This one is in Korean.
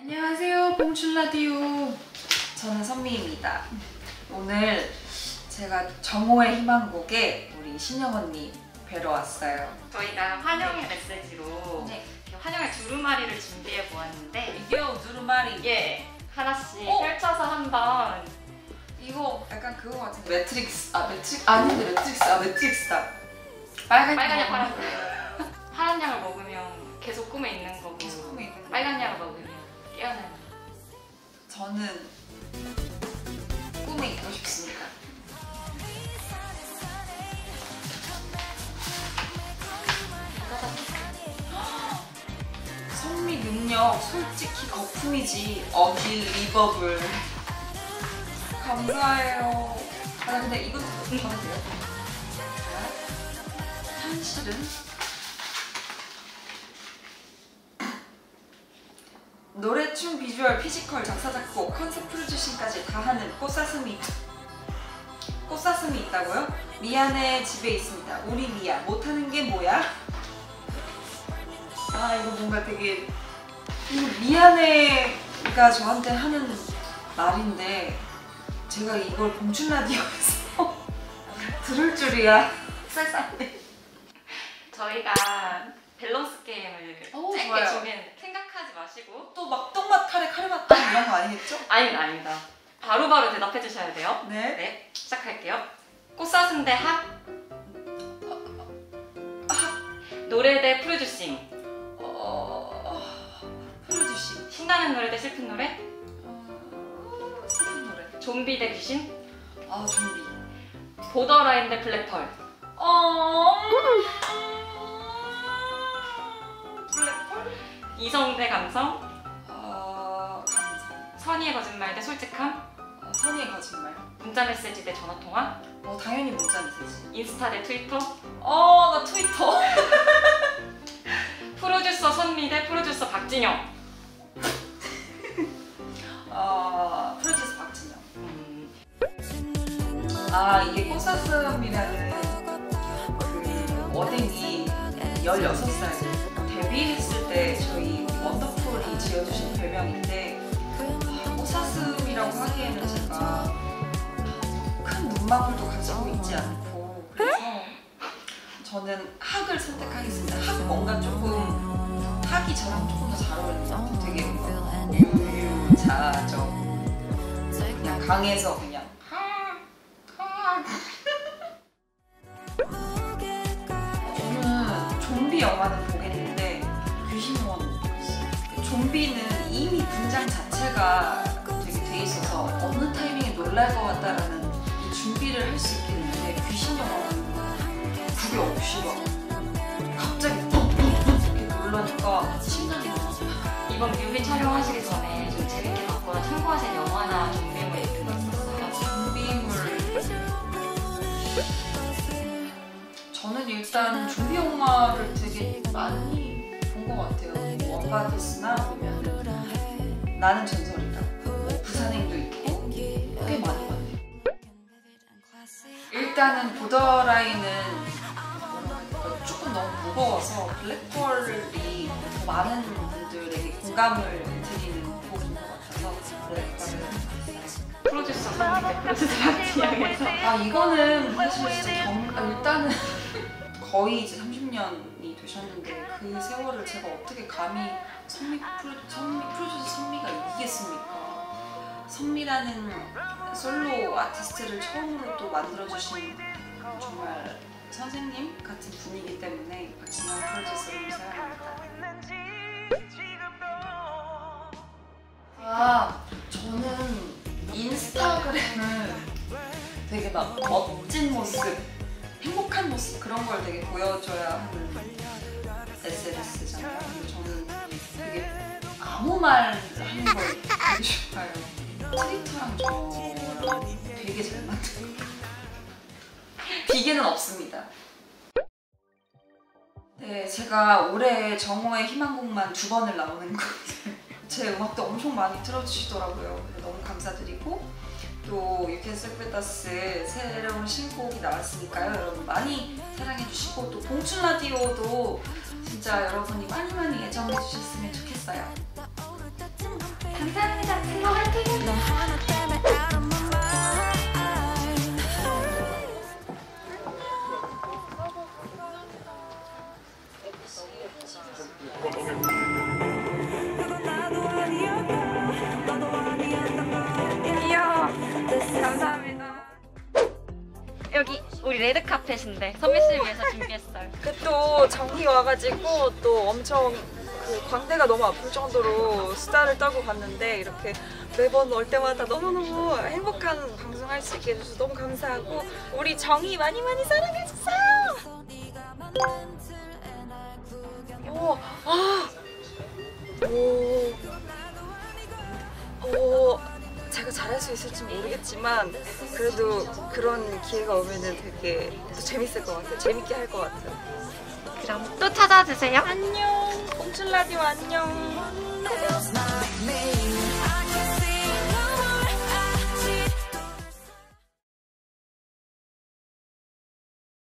안녕하세요 봉춘라디오. 저는 선미입니다. 오늘 제가 정오의 희망곡에 우리 신영 언니 뵈러 왔어요. 저희가 환영의 메시지로 네. 환영의 두루마리를 준비해 보았는데 이겨 두루마리. 예 하나씩 어? 펼쳐서 한번 이거 약간 그거 같은데. 매트릭스 아 매트릭 아닌데 매트릭스 아 매트릭스다. 빨간 빨간 약 거. 파란 약 파란 약을 먹으면 계속 꿈에 있는 거고. 계속 꿈에 있는 거. 빨간 약을 먹으면 깨어나는 거. 저는 꿈에 있고 싶습니다. 선미 능력 솔직히 거품이지. 어길 리버블 감사해요 아 근데 이거 저는 돼요? 자, 현실은 노래, 춤, 비주얼, physical, 작사, 작곡, concept producing까지 다 하는 꽃사슴이 꽃사슴이 있다고요? 미야네 집에 있습니다. 우리 미야 못하는 게 뭐야? 아 이거 뭔가 되게 미야네가 저한테 하는 말인데 제가 이걸 봉춘 라디오에서 들을 줄이야. 세상에. 저희가 밸런스 게임을 오, 짧게 좋아요. 준비했는데 생각하지 마시고 또 막 똥맛 카레 카레맛 이런 거 아니겠죠? 아닙니다 아닙니다. 바로 바로 대답해 주셔야 돼요. 네. 네 시작할게요. 꽃사슴 대 학, 노래 대 producing. 어... producing. 신나는 노래 대 슬픈 노래 어... 슬픈 노래 좀비 대 귀신? 아 좀비. 보더라인 대 블랙펄. 어... 블랙홀? 이성 대 감성? 어... 감성. 선의의 거짓말 대 솔직함? 어, 선의의 거짓말. 문자 메시지 대 전화 통화? 어 당연히 문자 메시지. 인스타 대 트위터? 어 나 트위터. 프로듀서 선미 대 프로듀서 박진영 아 이게 꽃사슴이라는 그 어댕이 16살 데뷔했을 때 저희 원더풀이 지어주신 별명인데 아, 꽃사슴이라고 하기에는 제가 큰 눈망울도 가지고 있지 않고 그래서 저는 학을 선택하겠습니다. 학 뭔가 조금 학이 저랑 조금 더 잘 어울려요. 되게 유유자적 그냥 강해서 영화는 보겠는데 귀신 영화는 못 보겠어요. 좀비는 이미 분장 자체가 되게 돼 있어서 어느 타이밍에 놀랄 것 같다라는 이 준비를 할 수 있겠는데 귀신 영화는 그게 없이 막 갑자기 뿜뿜뿜 이렇게 놀라니까 심장이 막 이번 뮤비 촬영하시기 전에 좀 재밌게 봤거나 참고하신 영화나 좀 저는 일단 좀비 영화를 되게 많이 본 것 같아요. 원바디스나 보면 나는 전설이다. 부산행도 있고 꽤 많이 봤네요. 일단은 보더라인은 조금 너무 무거워서 블랙펄이 더 많은 분들에게 공감을 드리는 곡인 것 같아서 봤어요 프로듀서 선미 대 프로듀서 박진영에서. 아 이거는 사실 진짜 경, 아, 일단은 거의 이제 30년이 되셨는데 그 세월을 제가 어떻게 감히 선미 프로 선미 프로듀서 선미가 이기겠습니까? 선미라는 솔로 아티스트를 처음으로 또 만들어주신 정말 선생님 같은 분이기 때문에 박진영 프로듀서를 사랑합니다. 아 저는 인스타그램을 되게 막 멋진 모습, 행복한 모습 그런 걸 되게 보여줘야 하는 SNS잖아요. 저는 되게 아무 말 하는 걸 되게 좋아해요. 트위터랑 저랑 되게 잘 맞는 것. 비계는 없습니다. 네, 제가 올해 정호의 희망곡만 두 번을 나오는 건데 제 음악도 엄청 많이 틀어주시더라고요. 너무 감사드리고 또 유캔 셀프다스 새로운 신곡이 나왔으니까요. 여러분 많이 사랑해 주시고 또 봉춘 라디오도 진짜 여러분이 많이 많이 애정해 주셨으면 좋겠어요. 감사합니다. 친구 화이팅! 여기 우리 레드 카펫인데 선미 씨를 위해서 준비했어요. 그또 정기 와가지고 또 엄청 그 광대가 너무 아플 정도로 수다를 떨고 갔는데 이렇게 매번 올 때마다 너무너무 행복한 방송 할 수 있게 해줘서 너무 감사하고 우리 정이 많이 많이 사랑해주세요. 오, 아, 오, 오, 제가 잘할 수 있을지 모르겠지만 그래도 그런 기회가 오면은 되게 또 재밌을 것 같아요. 재밌게 할 것 같아요. 그럼 또 찾아주세요. 안녕. 봄출 라디오 안녕.